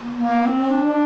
Mm-hmm.